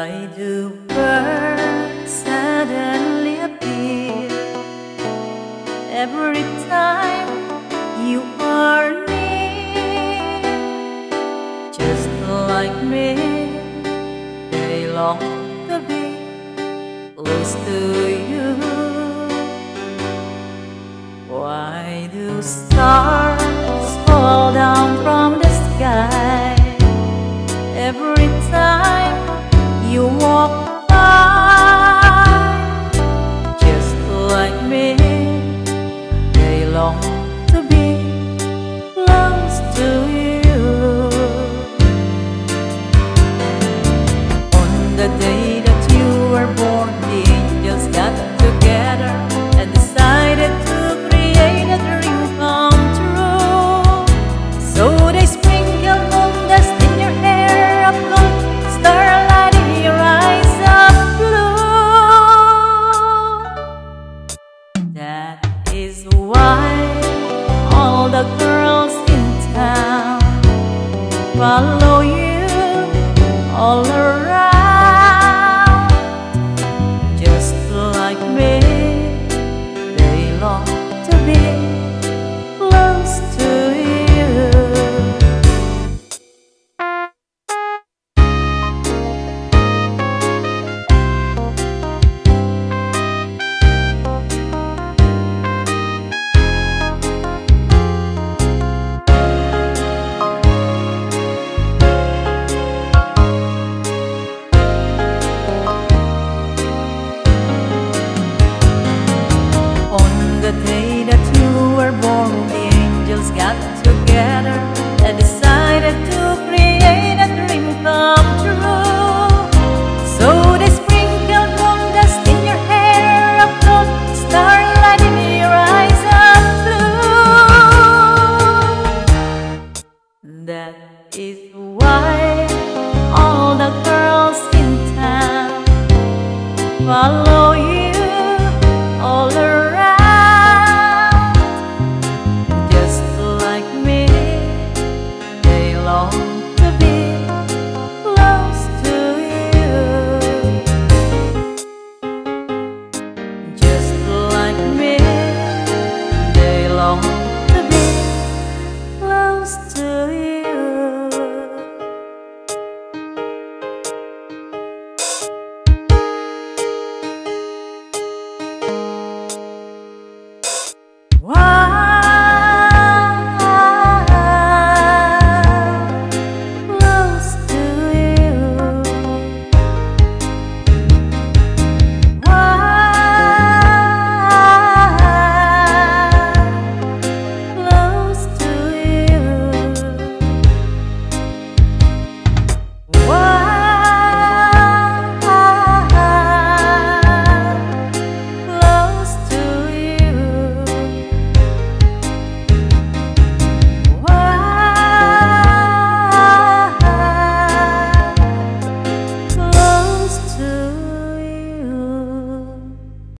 Why do birds suddenly appear every time you are near? Just like me, they long to be close to you. Why do stars? Were born, the angels got together and decided to create a dream come true. So they sprinkled moon dust in your hair of gold, starlight in your eyes of blue. That is why all the girls in town follow you all around. the day that you were born The angels got together and decided to create a dream come true. So they sprinkled dust in your hair of Starlight in your eyes of blue. That is why all the girls in town Follow you all around. long